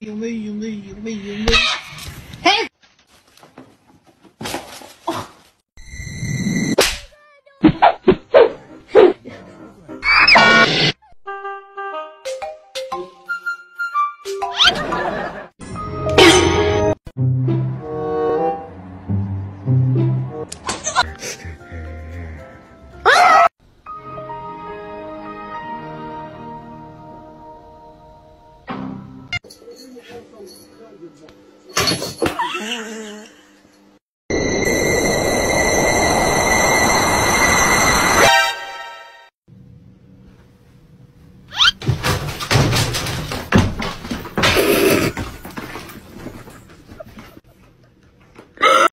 有没有没有没有没？